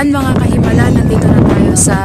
Ayan mga kahimala, nandito na tayo sa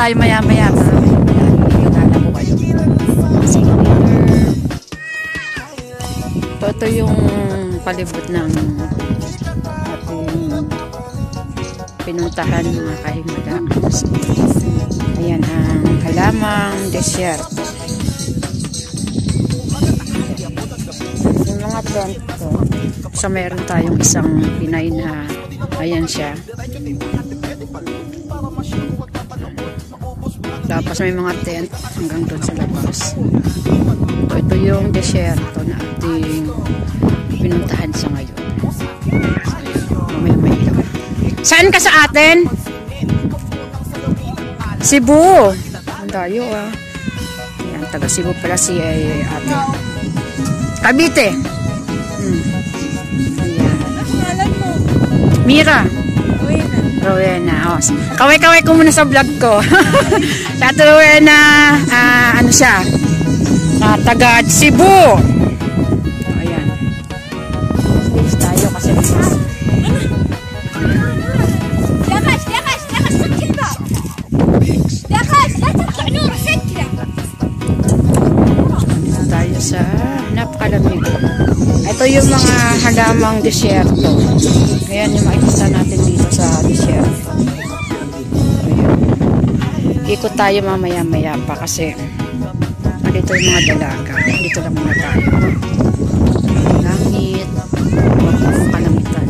tayo you later. Ito, yung palibot ng ating pinuntahan mga kahimala. Ayan ang halamang desierto. Yung mga plant ko, so meron tayong isang pinay na ayan siya. Tapos may mga tent hanggang doon sa labas. Ito, ito yung desierto na ating pinuntahan sa ngayon. May ilaw. Saan ka sa atin? Cebu. Ang dayo ah. Ayan, taga Cebu pala si eh, ate. Cavite. Hmm. Ayan. Mo, Mira. Rowena na. Oh. Kaway-kaway ko muna sa vlog ko. Tato Rowena, uh, ano siya? Uh, taga Cebu. Oh, ayan. Please tayo kasi please. sa napakalamig. Ito yung mga halamang desierto. Ayan yung makikita natin dito. Ayan. Ikot tayo mamaya-maya pa kasi dito yung mga dalaga. Dito lang muna tayo. Langit. Kalamitan.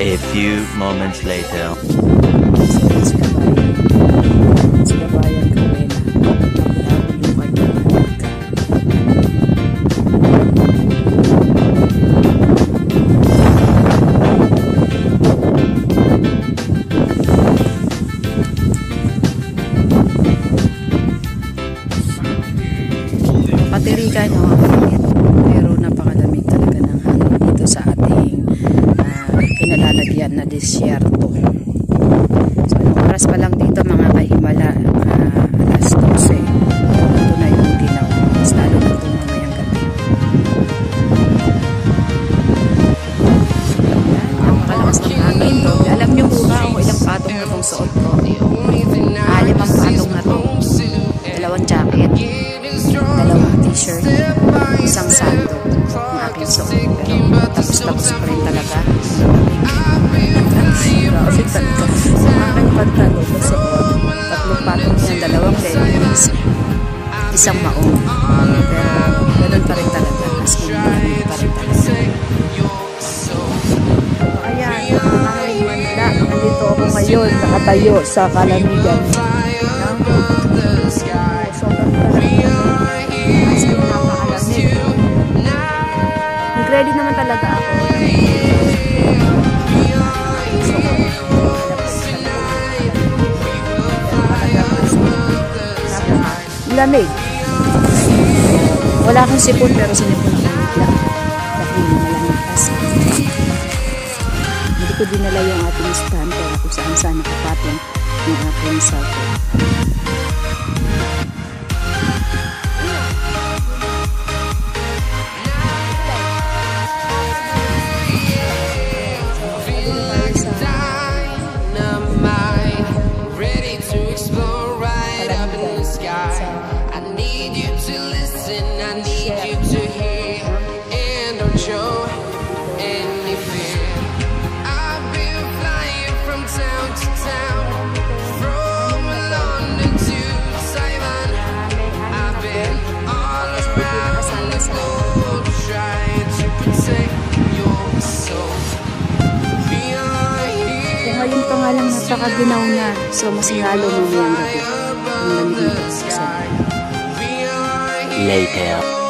A few moments later. Isang maong. Pero ganun pa rin talaga. As in, malamig pa rin talaga. Ayan, mga Manila. Nandito ako ngayon, nakatayo sa kalamigan. Sobrang talaga. As in, napakalamig. Nag-ready naman talaga ako. So, Lamig. Wala akong sipon pero sinipon ako bigla. Dahil malamig kasi. Hindi ko dinala yung ating stand kaya kung saan saan nakapatong yung aking cellphone. Nga lang napakaginaw na. So, mas lalo mamayang gabi. Ang lamig nito sa sabi. Later.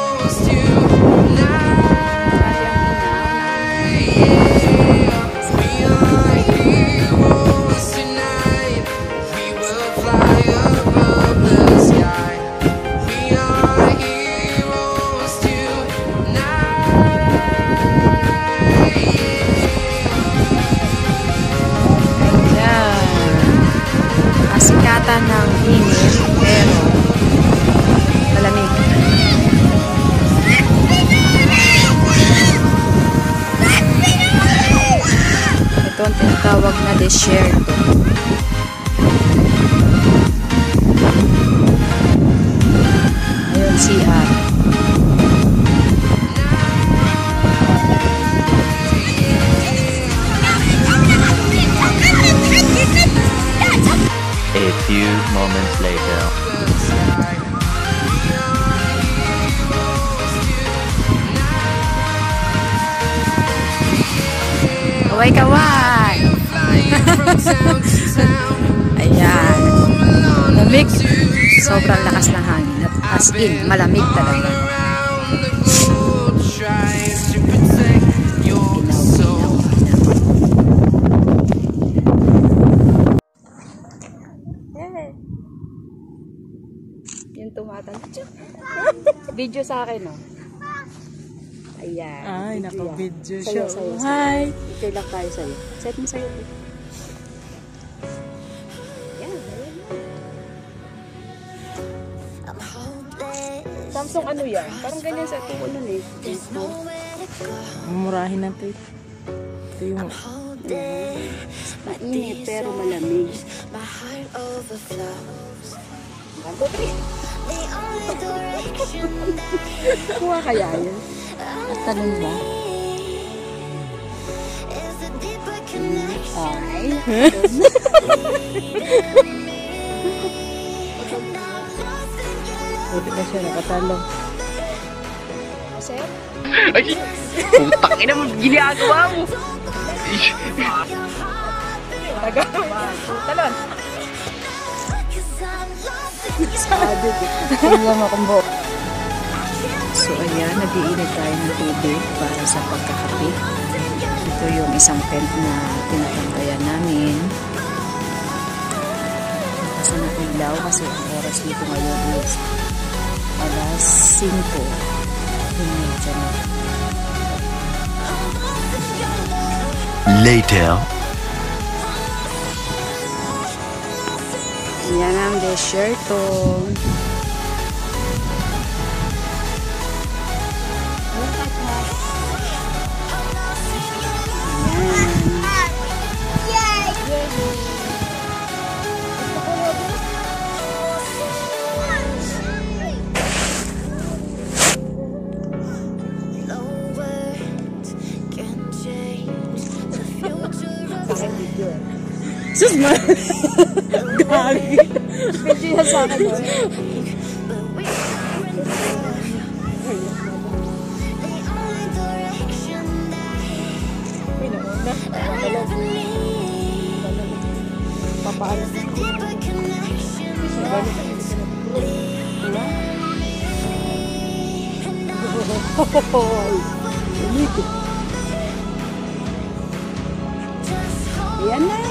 Kasikatan ng init, pero malamig. Ito ang tinatawag na desierto. Few moments later. Kaway kaway! Ayan. Lamig. Sobrang lakas ng hangin. At as in, malamig talaga. Video sa akin, no? Ayan. Ay, Video naka-video siya. Sayo, sayo. Hi! Okay lang tayo sa'yo. Set mo sa'yo. Yan, ayan. Samsung ano yan? Parang ganyan sa ito nun eh. Mumurahin natin. Ito yung... Mainit pero malamig. One, two, three. Kuha kaya yun? At talon ba? Ay. Buti na siya nakatalo. Sir? Putang ina mo, ginagawa mo. Talon. Tingnan mo kung buo. So ayan, nag-iinit tayo ng tubig para sa pagkakape. Ito yung isang tent na tinatambayan namin. Kasi na ilaw kasi ang oras dito ngayon is alas 5. Yung medyo na. Later. Yan ang desierto. Sus ma! Gagi! Video yan sa akin. oh. Yan na.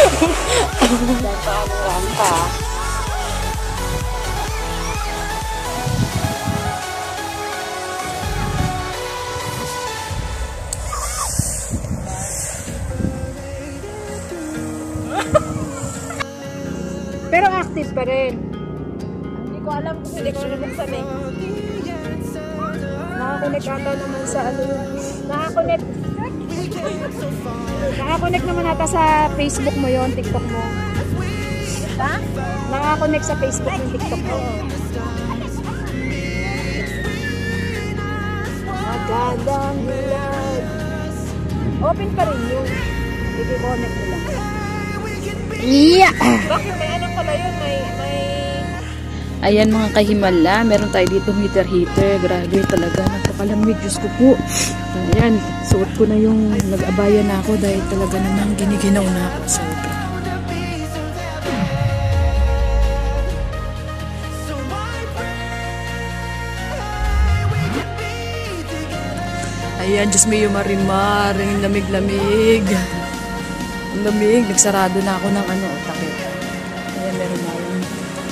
Paano lang pa? pa rin. Hindi ko alam kung hindi ko na nabuksan eh. Nakakonect ata naman sa ano yun. Nakakonect. Nakakonect naman ata sa Facebook mo yon TikTok mo. Ha? Nakakonect sa Facebook yung TikTok mo. Magandang bulag. Open pa rin yun. I-connect mo lang. Yeah! Bakit may ano pala yun? May, may... Ayan mga kahimala, meron tayo dito heater heater. Grabe talaga, napakalamig. Diyos ko po. Ayan, suot ko na yung nag-abaya na ako dahil talaga namang giniginaw na ako. Sobra. Ayan, Diyos may marimar, ang lamig-lamig. Lamig, nagsarado na ako ng ano, takip. Ayan, meron na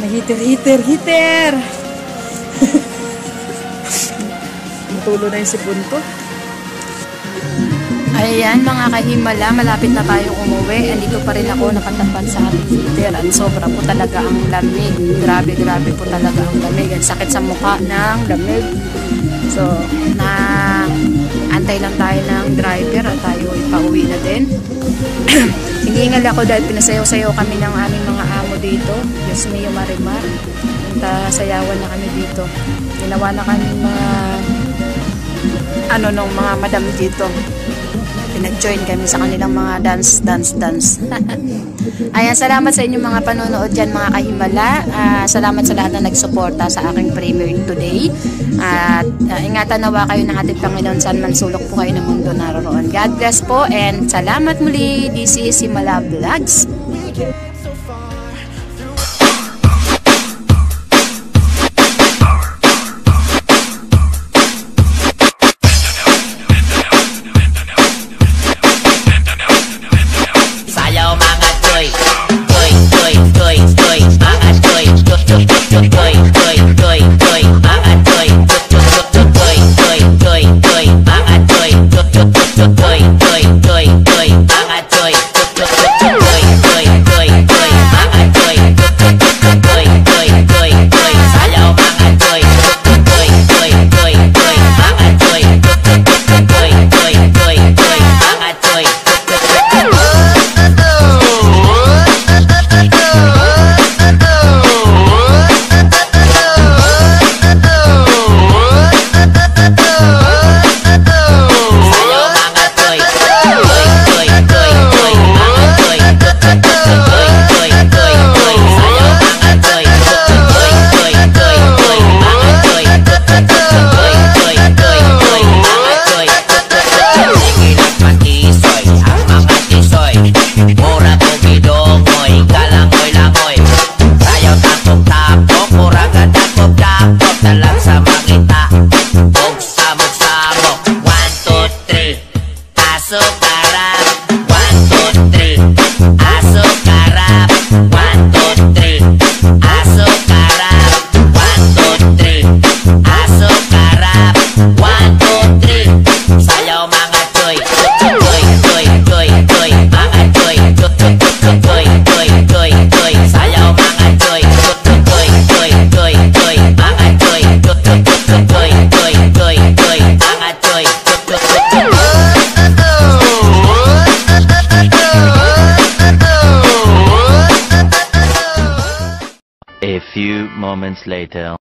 heater, heater, heater! Matulo na yung sipon ko. Ayan mga kahimala, malapit na tayong umuwi. Andito pa rin ako nakatampan sa ating heater. At sobra po talaga ang lamig. Grabe, grabe po talaga ang lamig. Ang sakit sa mukha ng lamig. So, na antay lang tayo ng driver at tayo ipauwi na din. Hinihingal ako dahil pinasayaw-sayaw kami ng aming mga amo dito. Diyos mio marimar. Punta sayawan na kami dito. Ginawa na kami mga ano nung mga madam dito. Pinag-join kami sa kanilang mga dance, dance, dance. Ayan, salamat sa inyong mga panonood dyan mga kahimala. Ah, salamat sa lahat na nagsuporta sa aking premiere today. At ah, ingatan nawa kayo ng ating Panginoon saan man sulok po kayo ng mundo naroon. God bless po and salamat muli. This is Simala Vlogs. Sayaw good. Moments later.